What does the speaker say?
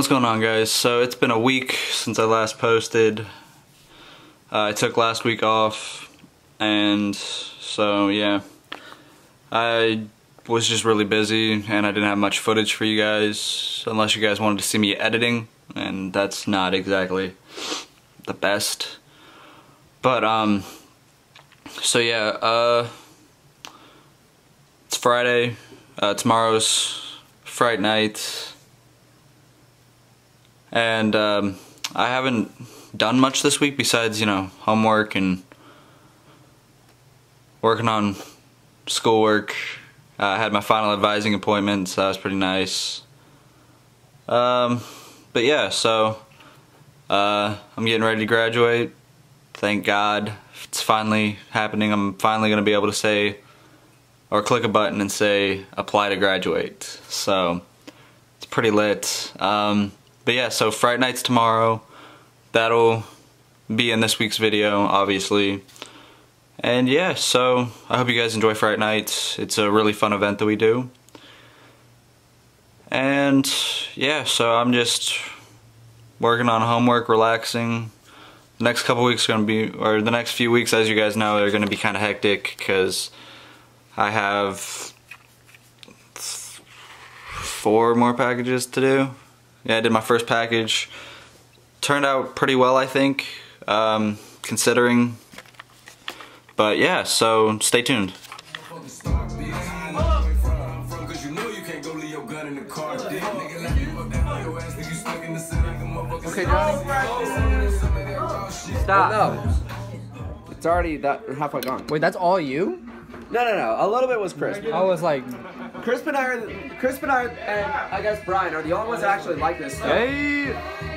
What's going on guys? So it's been a week since I last posted. Uh, I took last week off and so yeah. I was just really busy and I didn't have much footage for you guys unless you guys wanted to see me editing and that's not exactly the best. But um so yeah, uh it's Friday. Uh, tomorrow's Fright night and um, I haven't done much this week besides you know homework and working on schoolwork. Uh, I had my final advising appointment so that was pretty nice. Um, but yeah so uh, I'm getting ready to graduate. Thank God it's finally happening. I'm finally gonna be able to say or click a button and say apply to graduate. So it's pretty lit. Um, but yeah, so Fright Night's tomorrow. That'll be in this week's video, obviously. And yeah, so I hope you guys enjoy Fright Night. It's a really fun event that we do. And yeah, so I'm just working on homework, relaxing. The next couple weeks are gonna be, or the next few weeks, as you guys know, are gonna be kind of hectic because I have four more packages to do yeah, I did my first package. Turned out pretty well, I think, um, considering. But yeah, so stay tuned. Okay, Johnny. Stop. no. It's already that halfway gone. Wait, that's all you? No, no, no. A little bit was Chris. I was like, Chris and I, are, Chris and I, and I guess Brian are the only ones that actually like this stuff. Hey.